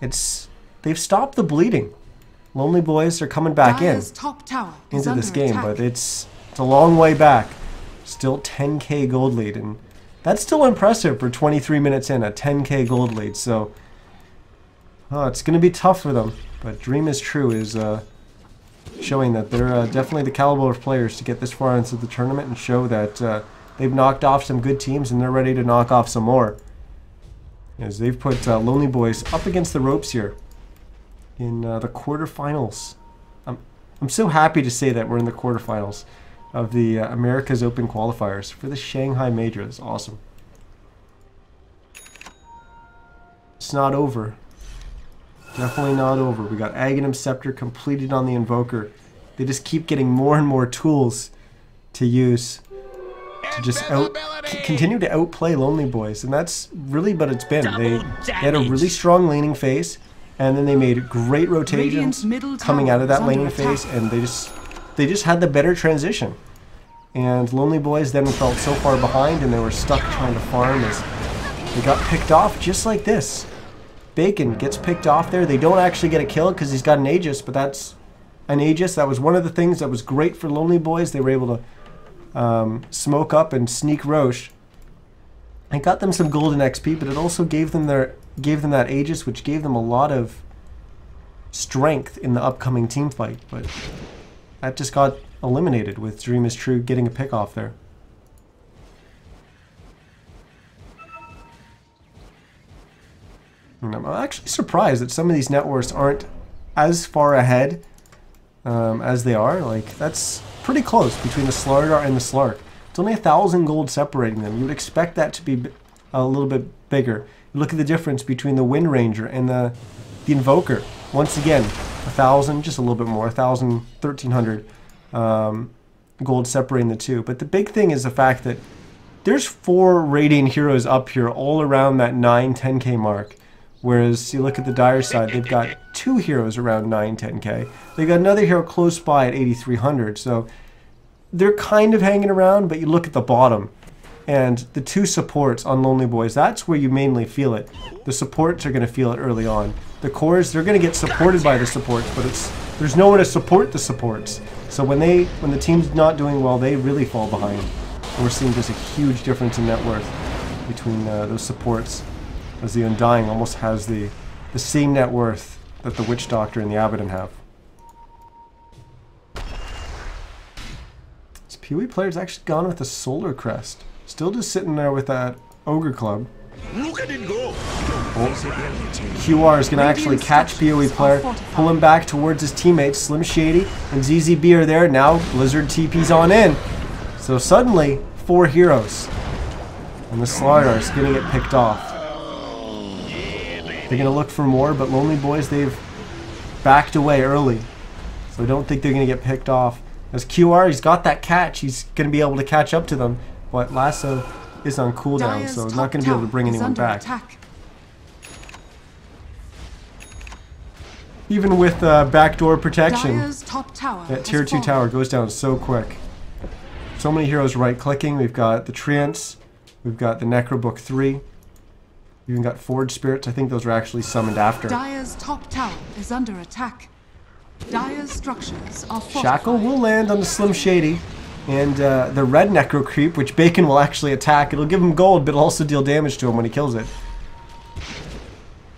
It's they've stopped the bleeding. Lonely boys are coming back in top tower into this game, attack. but it's it's a long way back. Still 10k gold lead, and that's still impressive for 23 minutes in a 10k gold lead. So, oh, it's going to be tough for them. But Dream is True is uh, showing that they're uh, definitely the caliber of players to get this far into the tournament and show that uh, they've knocked off some good teams and they're ready to knock off some more. As they've put uh, Lonely Boys up against the ropes here in uh, the quarterfinals. I'm, I'm so happy to say that we're in the quarterfinals of the uh, America's Open qualifiers for the Shanghai Major. That's awesome. It's not over. Definitely not over. We got Aghanim Scepter completed on the Invoker. They just keep getting more and more tools to use to just out continue to outplay Lonely Boys, and that's really what it's been. They, they had a really strong laning phase, and then they made great rotations coming out of that laning phase, and they just they just had the better transition. And Lonely Boys then felt so far behind, and they were stuck trying to farm as they got picked off just like this. Bacon gets picked off there. They don't actually get a kill because he's got an Aegis, but that's an Aegis. That was one of the things that was great for Lonely Boys. They were able to um, smoke up and sneak Rosh. It got them some golden XP, but it also gave them their gave them that Aegis, which gave them a lot of strength in the upcoming team fight. But that just got eliminated with Dream is True getting a pick off there. And I'm actually surprised that some of these networks aren't as far ahead um, as they are. Like that's pretty close between the Slardar and the Slark. It's only a thousand gold separating them. You would expect that to be a little bit bigger. Look at the difference between the Wind Ranger and the the Invoker. Once again, a thousand, just a little bit more, a thousand, thirteen hundred um, gold separating the two. But the big thing is the fact that there's four Radiant heroes up here all around that 9, 10k mark. Whereas you look at the dire side, they've got two heroes around 9, 10k. They've got another hero close by at 8300. So they're kind of hanging around, but you look at the bottom and the two supports on Lonely Boys, that's where you mainly feel it. The supports are going to feel it early on. The cores, they're going to get supported by the supports, but it's there's no one to support the supports. So when they when the team's not doing well, they really fall behind. And we're seeing just a huge difference in net worth between uh, those supports, as the Undying almost has the the same net worth that the Witch Doctor and the Abaddon have. This Pee-wee player's actually gone with a Solar Crest. Still just sitting there with that Ogre Club. Look at it go! Oh. QR is going to actually catch PoE player, pull him back towards his teammates. Slim Shady and ZZB are there. Now Blizzard TP's on in. So suddenly, four heroes. And the Slardar is going to get picked off. They're going to look for more, but Lonely Boys, they've backed away early. So I don't think they're going to get picked off. As QR, he's got that catch. He's going to be able to catch up to them. But Lasso is on cooldown, so not going to be able to bring anyone back. Attack. Even with uh, backdoor protection, top tower that tier 2 fallen. tower goes down so quick. So many heroes right clicking. We've got the Treants, we've got the Necrobook 3, We've even got Forge Spirits. I think those are actually summoned after. Dire's top tower is under attack. Dire's structures are fortified. Shackle will land on the Slim Shady. And uh, the red Necro Creep, which Bacon will actually attack. It'll give him gold, but it'll also deal damage to him when he kills it.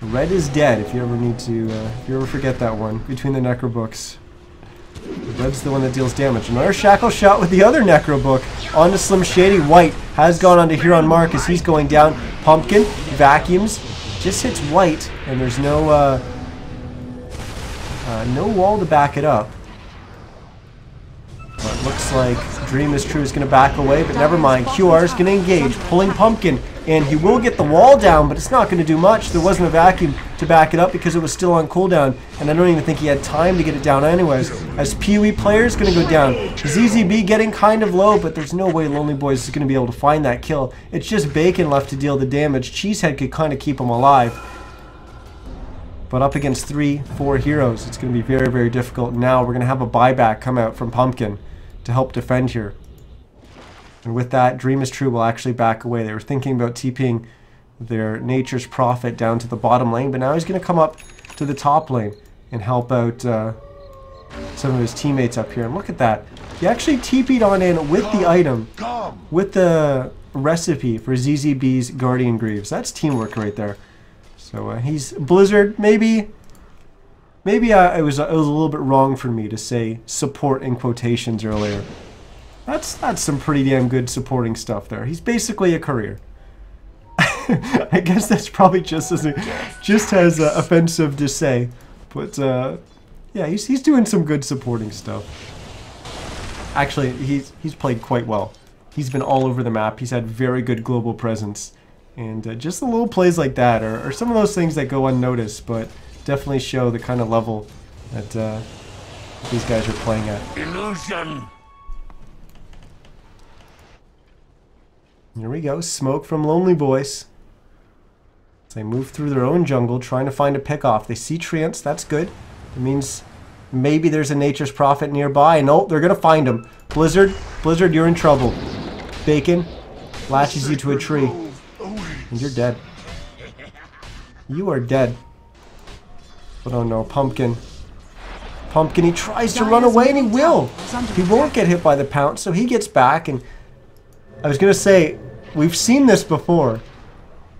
Red is dead, if you ever need to, uh, if you ever forget that one, between the Necro Books. Red's the one that deals damage. Another Shackle shot with the other Necro Book onto Slim Shady. White has gone onto Huron Mark as he's going down. Pumpkin vacuums, just hits White, and there's no, uh, uh, no wall to back it up. But looks like Dream is True is going to back away, but never mind. QR is going to engage, pulling Pumpkin, and he will get the wall down, but it's not going to do much. There wasn't a vacuum to back it up because it was still on cooldown, and I don't even think he had time to get it down anyways. As Pee-wee player is going to go down. ZZB getting kind of low, but there's no way Lonely Boys is going to be able to find that kill. It's just Bacon left to deal the damage. Cheesehead could kind of keep him alive. But up against three, four heroes, it's going to be very, very difficult. Now we're going to have a buyback come out from Pumpkin to help defend here. And with that, Dream is True will actually back away. They were thinking about TPing their Nature's Prophet down to the bottom lane, but now he's going to come up to the top lane and help out uh, some of his teammates up here. And look at that. He actually TP'd on in with the item, Come! with the recipe for ZZB's Guardian Greaves. That's teamwork right there. So uh, he's Blizzard. Maybe, maybe I, it was it was a little bit wrong for me to say support in quotations earlier. That's that's some pretty damn good supporting stuff there. He's basically a career. I guess that's probably just as just as uh, offensive to say, but uh, yeah, he's he's doing some good supporting stuff. Actually, he's he's played quite well. He's been all over the map. He's had very good global presence. And uh, just the little plays like that are some of those things that go unnoticed, but definitely show the kind of level that uh, these guys are playing at. Illusion! Here we go. Smoke from Lonely Boys. They move through their own jungle, trying to find a pickoff. They see Treants. That's good. It means maybe there's a Nature's Prophet nearby. No, they're going to find him. Blizzard, Blizzard, you're in trouble. Bacon latches you to a tree. And you're dead. You are dead. But oh no, Pumpkin. Pumpkin, he tries to run away and he will. tower is under He won't get hit by the pounce, so he gets back and I was gonna say, we've seen this before.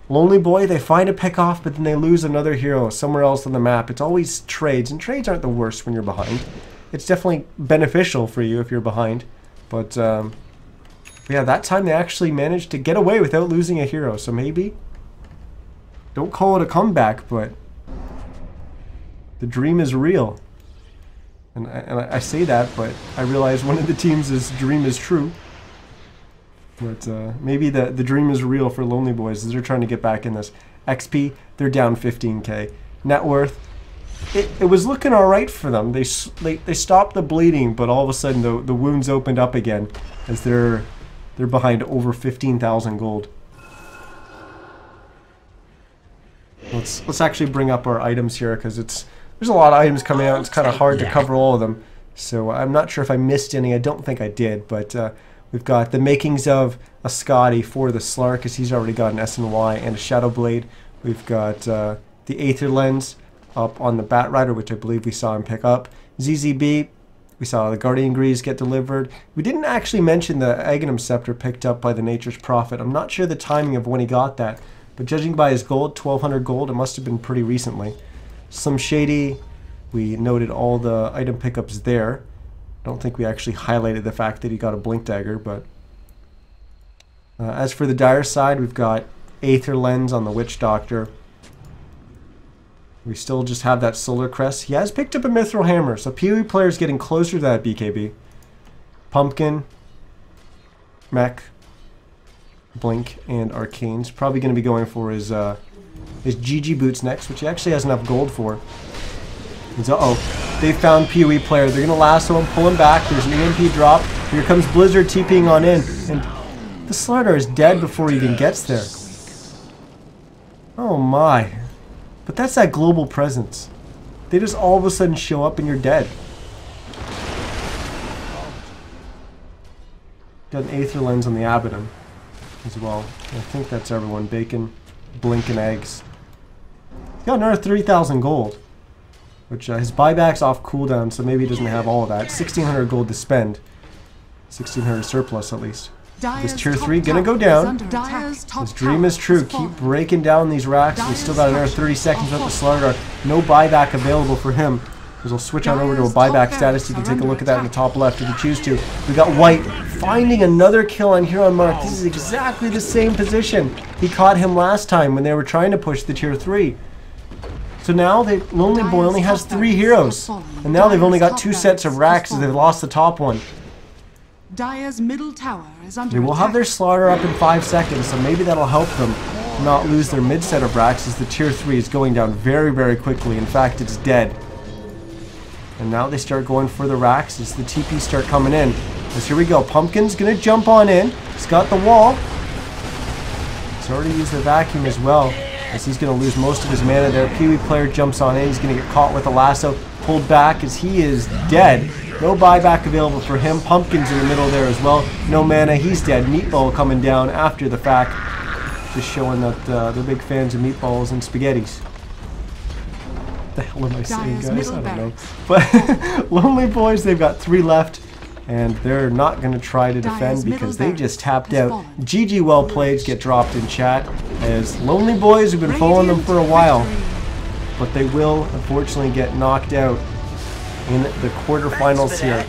Lonely Boy, they find a pick off, but then they lose another hero somewhere else on the map. It's always trades, and trades aren't the worst when you're behind. It's definitely beneficial for you if you're behind. But um, yeah, that time they actually managed to get away without losing a hero, so maybe don't call it a comeback, but the dream is real. And I, and I say that, but I realize one of the teams' is dream is true. But uh, maybe the, the dream is real for Lonely Boys as they're trying to get back in this. XP, they're down 15k. Net worth, it, it was looking all right for them. They, they they stopped the bleeding, but all of a sudden the, the wounds opened up again as they're they're behind over 15,000 gold. Let's let's actually bring up our items here because it's there's a lot of items coming out. It's kind of hard to cover all of them. So I'm not sure if I missed any. I don't think I did, but uh, we've got the makings of a Skadi for the Slark because he's already got an SNY and Y and a Shadow Blade. We've got uh, the Aether Lens up on the Bat Rider, which I believe we saw him pick up. ZZB, we saw the Guardian Greaves get delivered. We didn't actually mention the Aghanim Scepter picked up by the Nature's Prophet. I'm not sure the timing of when he got that, but judging by his gold, 1200 gold, it must have been pretty recently. Some Shady, we noted all the item pickups there. I Don't think we actually highlighted the fact that he got a Blink Dagger, but... Uh, as for the Dire side, we've got Aether Lens on the Witch Doctor. We still just have that Solar Crest. He has picked up a Mithril Hammer, so PoE player's getting closer to that BKB. Pumpkin, Mech, Blink, and Arcane's probably going to be going for his uh, his Gigi boots next, which he actually has enough gold for. He's, uh-oh. They found PoE player. They're going to lasso him, pull him back. There's an EMP drop. Here comes Blizzard TPing on in. And the Slardar is dead before he even gets there. Oh my. But that's that global presence. They just all of a sudden show up and you're dead. Got an Aether Lens on the Abaddon as well. I think that's everyone. Bacon, Blink, and Eggs. He's got another 3,000 gold. Which uh, his buyback's off cooldown, so maybe he doesn't have all of that. 1,600 gold to spend. 1,600 surplus at least. This tier 3 gonna go down. His dream is true. Keep breaking down these racks. We still got another 30 seconds left to Slardar. No buyback available for him. Because we'll switch on over to a buyback status. You can take a look at that in the top left if you choose to. We got White finding another kill on Huron Mark. This is exactly the same position. He caught him last time when they were trying to push the tier 3. So now they Lonely Boy only has three heroes. And now they've only got two sets of racks as they've lost the top one. Dire's middle tower is under They will have their Slardar up in five seconds, so maybe that'll help them not lose their mid set of racks as the tier 3 is going down very, very quickly. In fact, it's dead. And now they start going for the racks as the TP start coming in. As here we go. Pumpkin's going to jump on in. He's got the wall. He's already used the vacuum as well. As he's going to lose most of his mana there. PoE player jumps on in. He's going to get caught with a lasso. Pulled back as he is dead. No buyback available for him. Pumpkin's in the middle there as well. No mana. He's dead. Meatball coming down after the fact. Just showing that uh, they're big fans of meatballs and spaghettis the hell am I saying, guys? I don't know. But Lonely Boys, they've got three left, and they're not going to try to defend because they just tapped out. GG well played get dropped in chat, as Lonely Boys have been following them for a while, but they will unfortunately get knocked out in the quarterfinals here.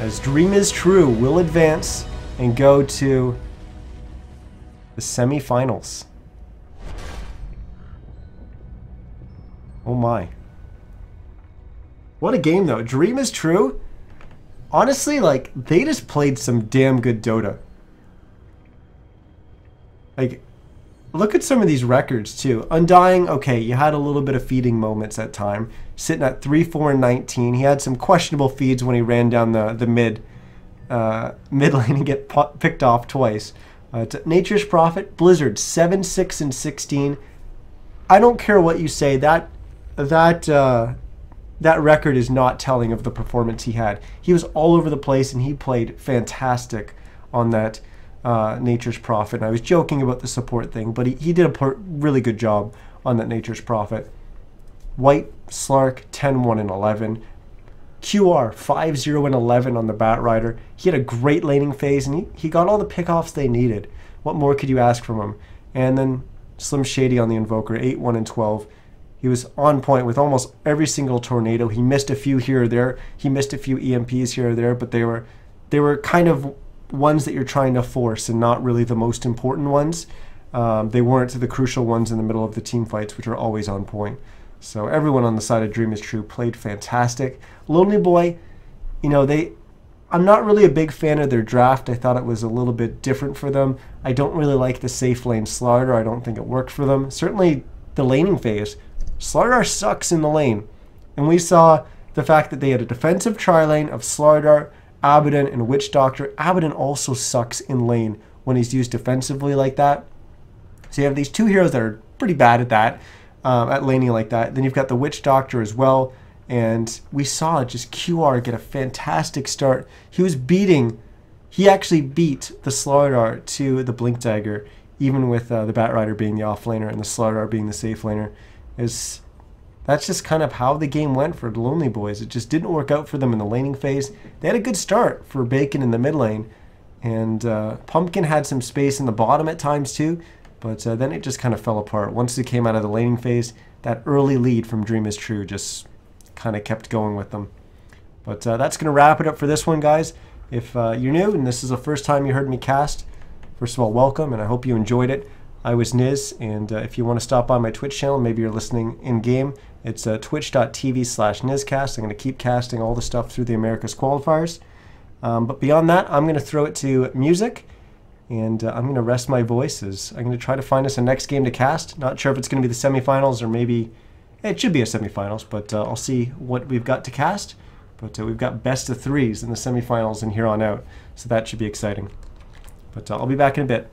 As Dream is True will advance and go to the semifinals. Oh my. What a game though. Dream is true. Honestly, like, they just played some damn good Dota. Like, look at some of these records too. Undying, okay, you had a little bit of feeding moments at time. Sitting at 3, 4, and 19. He had some questionable feeds when he ran down the, the mid uh, mid lane and get picked off twice. Uh, Nature's Prophet, Blizzard, 7, 6, and 16. I don't care what you say. That that uh, that record is not telling of the performance he had. He was all over the place and he played fantastic on that uh, Nature's Prophet. And I was joking about the support thing, but he, he did a really good job on that Nature's Prophet. White, Slark, 10 1 and 11. QR, 5 0 and 11 on the Batrider. He had a great laning phase and he, he got all the pickoffs they needed. What more could you ask from him? And then Slim Shady on the Invoker, 8 1 and 12. He was on point with almost every single tornado. He missed a few here or there. He missed a few EMPs here or there, but they were they were kind of ones that you're trying to force and not really the most important ones. Um, they weren't the crucial ones in the middle of the team fights, which are always on point. So everyone on the side of Dream is True played fantastic. Lonely Boy, you know, they I'm not really a big fan of their draft. I thought it was a little bit different for them. I don't really like the safe lane Slardar. I don't think it worked for them. Certainly the laning phase Slardar sucks in the lane. And we saw the fact that they had a defensive tri lane of Slardar, Abaddon, and Witch Doctor. Abaddon also sucks in lane when he's used defensively like that. So you have these two heroes that are pretty bad at that, um, at laning like that. Then you've got the Witch Doctor as well. And we saw just QR get a fantastic start. He was beating, he actually beat the Slardar to the Blink Dagger, even with uh, the Batrider being the off laner and the Slardar being the safe laner is that's just kind of how the game went for the Lonely Boys. It just didn't work out for them in the laning phase. They had a good start for Bacon in the mid lane, and uh, Pumpkin had some space in the bottom at times too, but uh, then it just kind of fell apart. Once they came out of the laning phase, that early lead from Dream is True just kind of kept going with them. But uh, that's going to wrap it up for this one, guys. If uh, you're new and this is the first time you heard me cast, first of all, welcome, and I hope you enjoyed it. I was Niz, and uh, if you want to stop by my Twitch channel, maybe you're listening in game, it's uh, twitch.tv slash Nizcast. I'm going to keep casting all the stuff through the Americas qualifiers. Um, but beyond that, I'm going to throw it to music, and uh, I'm going to rest my voices. I'm going to try to find us a next game to cast. Not sure if it's going to be the semifinals or maybe it should be a semifinals, but uh, I'll see what we've got to cast. But uh, we've got best of threes in the semifinals and here on out, so that should be exciting. But uh, I'll be back in a bit.